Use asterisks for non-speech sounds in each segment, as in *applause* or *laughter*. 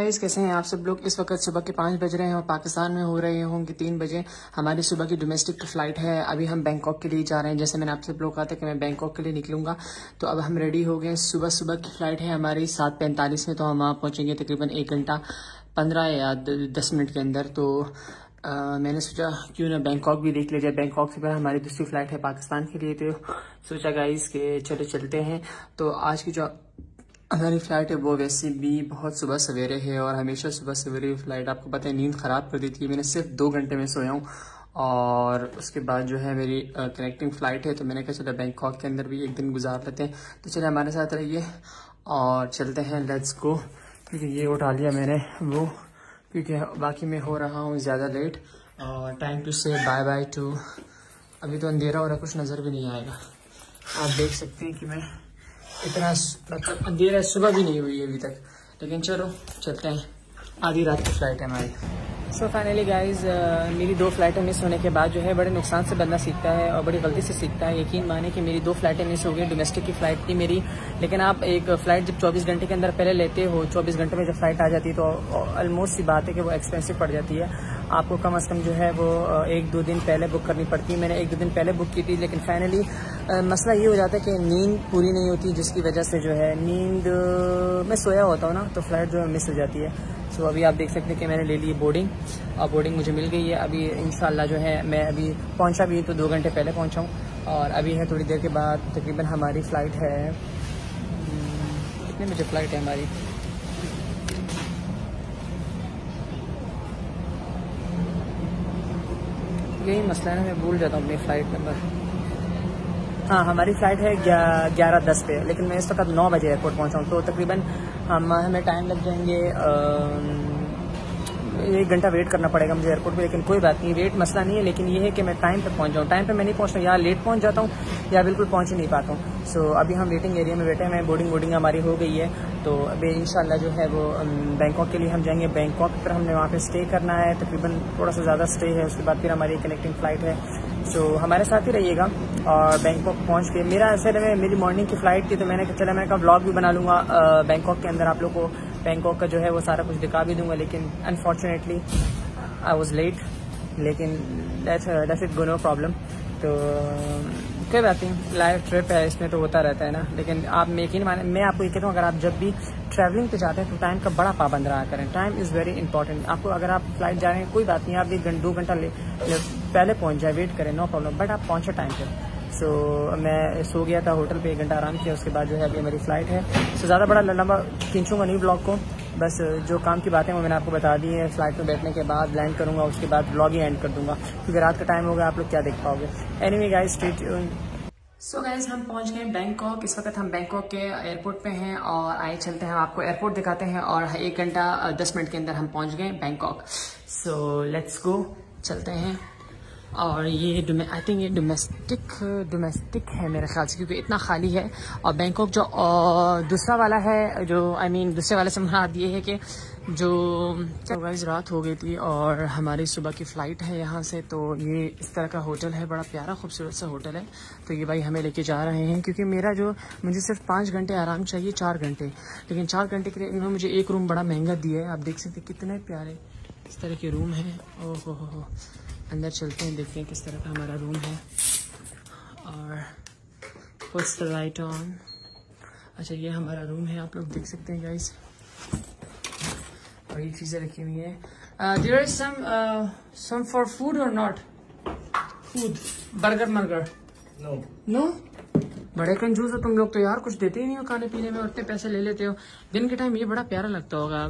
Guys कैसे हैं आप सब लोग? इस वक्त सुबह के पाँच बज रहे हैं और पाकिस्तान में हो रहे होंगे तीन बजे। हमारी सुबह की डोमेस्टिक फ़्लाइट है। अभी हम बैंकॉक के लिए जा रहे हैं। जैसे मैंने आप सब लोग कहा था कि मैं बैंकॉक के लिए निकलूँगा तो अब हम रेडी हो गए सुबह सुबह की फ़्लाइट है हमारी सात पैंतालीस में तो हम वहाँ पहुँचेंगे तकरीबन एक घंटा पंद्रह या दस मिनट के अंदर। तो आ, मैंने सोचा क्यों ना बैंकॉक भी देख लिया जाए। बैंकॉक से पहले हमारी दूसरी फ़्लाइट है पाकिस्तान के लिए। तो सोचा गाइस के चले चलते हैं। तो आज की जो हमारी फ़्लाइट है वो वैसे भी बहुत सुबह सवेरे है और हमेशा सुबह सवेरे फ़्लाइट, आपको पता है, नींद ख़राब कर देती है। मैंने सिर्फ़ दो घंटे में सोया हूँ और उसके बाद जो है मेरी कनेक्टिंग फ़्लाइट है तो मैंने कहा, चलो बैंकॉक के अंदर भी एक दिन गुजार लेते हैं। तो चले, हमारे साथ रहिए और चलते हैं लेट्स गो क्योंकि ये उठा लिया मैंने वो, क्योंकि बाकी मैं हो रहा हूँ ज़्यादा लेट और time to say bye bye to अभी तो अंधेरा हो रहा कुछ नज़र भी नहीं आएगा। आप देख सकते हैं कि मैं इतना मतलब अंधेरा सुबह भी नहीं हुई है अभी तक। लेकिन चलो, चलते हैं। आधी रात की फ़्लाइट है हमारी। सो फाइनली गाइज़ मेरी दो फ्लाइटें मिस होने के बाद जो है बड़े नुकसान से बंदा सीखता है और बड़ी गलती से सीखता है। यकीन माने कि मेरी दो फ्लाइटें मिस हो गई डोमेस्टिक की फ़्लाइट थी मेरी। लेकिन आप एक फ़्लाइट जब 24 घंटे के अंदर पहले लेते हो 24 घंटे में जब फ़्लाइट आ जाती है तो ऑलमोस्ट सी बात है कि वो एक्सपेंसिव पड़ जाती है। आपको कम अज़ कम जो है वो एक दो दिन पहले बुक करनी पड़ती है। मैंने एक दो दिन पहले बुक की थी लेकिन फाइनली मसला ये हो जाता है कि नींद पूरी नहीं होती जिसकी वजह से जो है नींद मैं सोया होता हूँ ना तो फ़्लाइट जो है मिस हो जाती है। सो अभी आप देख सकते हैं कि मैंने ले ली बोर्डिंग और बोर्डिंग मुझे मिल गई है। अभी इन जो है मैं अभी पहुँचा भी तो दो घंटे पहले पहुँचा हूँ। और अभी है थोड़ी देर के बाद तकरीबन हमारी फ़्लाइट है हम्म, कितने बजे फ़्लाइट है हमारी? यही मसला है मैं भूल जाता हूँ अपनी फ़्लाइट नंबर हाँ हमारी फ़्लाइट है ग्यारह दस पे लेकिन मैं इस वक्त नौ बजे एयरपोर्ट पहुँचा हूँ तो तकरीबन हम हमें टाइम लग जाएँगे एक घंटा वेट करना पड़ेगा मुझे एयरपोर्ट पे लेकिन कोई बात नहीं वेट मसला नहीं है लेकिन ये है कि मैं टाइम पे पहुँच जाऊँ। टाइम पे मैं नहीं पहुँचता या लेट पहुँच जाता हूँ या बिल्कुल पहुँच ही नहीं पाता हूँ। सो so, अभी हम वेटिंग एरिया में बैठे हैं बोर्डिंग बोर्डिंग हमारी हो गई है। तो अभी इन जो है वो बैंकॉक के लिए हम जाएँगे। बैंकॉक पर हमने वहाँ पर स्टे करना है। तकरीबन थोड़ा सा ज़्यादा स्टे है, उसके बाद फिर हमारी कनेक्टिंग फ़्लाइट है। सो हमारे साथ ही रहिएगा और बैंकॉक पहुँच के। मेरा ऐसे में मेरी मॉर्निंग की फ़्लाइट थी तो मैंने कहा, चला, मैं कहा ब्लॉग भी बना लूँगा बैंकॉक के अंदर। आप लोग को बैंकॉक का जो है वो सारा कुछ दिखा भी दूँगा। लेकिन अनफॉर्चुनेटली आई वॉज़ लेट लेकिन that's it go no problem तो कोई बात नहीं लाइव ट्रिप है इसमें तो होता रहता है ना। लेकिन आप यकीन माने मैं आपको ये कहता हूँ अगर आप जब भी ट्रैवलिंग पे जाते हैं तो टाइम का बड़ा पाबंद रहा करें। टाइम इज़ वेरी इंपॉर्टेंट आपको अगर आप फ़्लाइट जा रहे हैं कोई बात नहीं आप एक दो घंटा ले, पहले पहुँच जाए वेट करें नो प्रॉब्लम बट आप पहुँचे टाइम पर सो मैं सो गया था होटल पे एक घंटा आराम किया उसके बाद जो है अभी मेरी फ़्लाइट है। सो ज़्यादा बड़ा लंबा खींचूँगा नहीं ब्लॉग को। बस जो काम की बातें वो मैंने आपको बता दी है। फ़्लाइट में बैठने के बाद लैंड करूँगा, उसके बाद ब्लॉग ही एंड कर दूँगा। क्योंकि रात का टाइम होगा, आप लोग क्या देख पाओगे? Anyway guys street so guys हम पहुँच गए बैंकॉक इस वक्त हम बैंकॉक के एयरपोर्ट पे हैं और आए, चलते हैं। आपको एयरपोर्ट दिखाते हैं और एक घंटा, दस मिनट के अंदर हम पहुँच गए बैंकॉक सो लेट्स गो चलते हैं। और ये आई थिंक ये डोमेस्टिक डोमेस्टिक है मेरे ख्याल से क्योंकि इतना खाली है। और बैंकॉक जो दूसरा वाला है जो आई I मीन mean, दूसरे वाले से मुराद ये है कि जो वाइज रात हो गई थी और हमारी सुबह की फ़्लाइट है यहाँ से तो ये इस तरह का होटल है बड़ा प्यारा खूबसूरत सा होटल है। तो ये भाई हमें लेके जा रहे हैं क्योंकि मेरा जो मुझे सिर्फ़ पाँच घंटे आराम चाहिए चार घंटे। लेकिन चार घंटे के लिए इन्होंने मुझे एक रूम बड़ा महँगा दिया है। आप देख सकते कितने प्यारे इस तरह के रूम हैं। ओहो हो हो। अंदर चलते हैं देखते हैं किस तरह का हमारा रूम है। और पुट्स द लाइट ऑन अच्छा ये हमारा रूम है आप लोग देख सकते हैं गाइस और ये चीज़ें रखी हुई हैं। There is some some for food और नॉट फ़ूड बर्गर मर्गर नो नो बड़े कंजूस हो तुम लोग तो यार कुछ देते ही नहीं हो खाने पीने में उतने पैसे ले लेते हो। दिन के टाइम ये बड़ा प्यारा लगता होगा।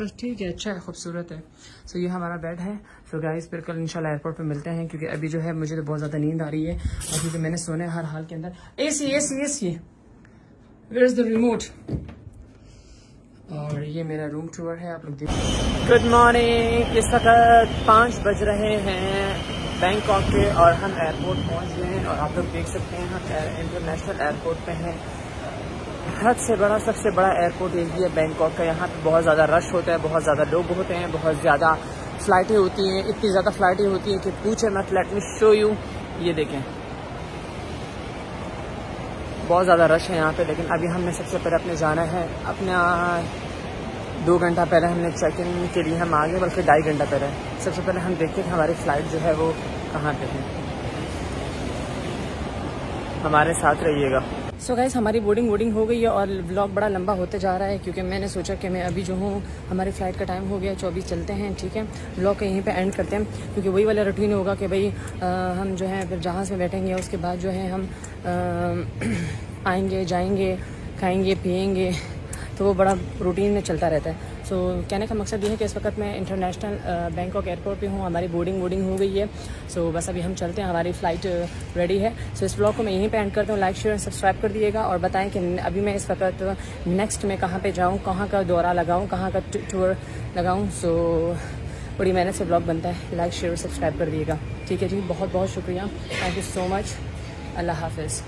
बस ठीक है अच्छा है खूबसूरत है। सो ये हमारा बेड है। सो गाइस फिर कल इंशाल्लाह एयरपोर्ट पे मिलते हैं क्योंकि अभी जो है मुझे तो बहुत ज़्यादा नींद आ रही है। और क्योंकि मैंने सोने हर हाल के अंदर। A C A C A C where is the remote और ये मेरा रूम टूर है आप लोग देखिए गुड मॉर्निंग इस वक्त पाँच बज रहे हैं। बैंकॉक के और हम एयरपोर्ट पहुँच गए हैं और आप लोग देख सकते हैं हम इंटरनेशनल एयरपोर्ट पे हैं। हद से बड़ा, सबसे बड़ा एयरपोर्ट यही है बैंकॉक का। यहाँ पे बहुत ज़्यादा रश होता है, बहुत ज़्यादा लोग होते हैं, बहुत ज़्यादा फ़्लाइटें होती हैं, इतनी ज़्यादा फ़्लाइटें होती हैं कि पूछे मत लेट मी शो यू ये देखें। बहुत ज़्यादा रश है यहाँ पे, लेकिन अभी हमने सबसे पहले अपने जाना है, अपना दो घंटा पहले हमने चेक इन के लिए हम आ गए बल्कि ढाई घंटा पहले। सबसे पहले हम देखते हैं हमारी फ़्लाइट जो है वो कहाँ पे है। हमारे साथ रहिएगा। सो so गाइस हमारी बोर्डिंग वोडिंग हो गई है और ब्लॉग बड़ा लंबा होते जा रहा है क्योंकि मैंने सोचा कि मैं अभी जो हूँ हमारी फ़्लाइट का टाइम हो गया चौबीस चलते हैं ठीक है? ब्लॉग को यहीं पे एंड करते हैं क्योंकि वही वाला रूटीन होगा कि भाई आ, हम जो है फिर जहाज़ में बैठेंगे उसके बाद जो है हम आ, *clears throat* आएँगे जाएँगे खाएँगे पियेंगे तो वो बड़ा रूटीन में चलता रहता है। सो so, कहने का मकसद ये है कि इस वक्त मैं इंटरनेशनल बैंकॉक एयरपोर्ट पे हूँ हमारी बोर्डिंग वोडिंग हो गई है। सो so, बस अभी हम चलते हैं हमारी फ़्लाइट रेडी है। सो so, इस ब्लॉग को मैं यहीं पे एंड करता हूँ। लाइक शेयर सब्सक्राइब कर दिएगा और बताएँ कि अभी मैं इस वक्त नेक्स्ट में कहाँ पर जाऊँ कहाँ का दौरा लगाऊँ कहाँ का टूर लगाऊँ। सो बड़ी मेहनत से ब्लॉग बनता है। लाइक शेयर और सब्सक्राइब कर दिएगा। ठीक है जी बहुत बहुत शुक्रिया। थैंक यू सो मच अल्लाह हाफिज़।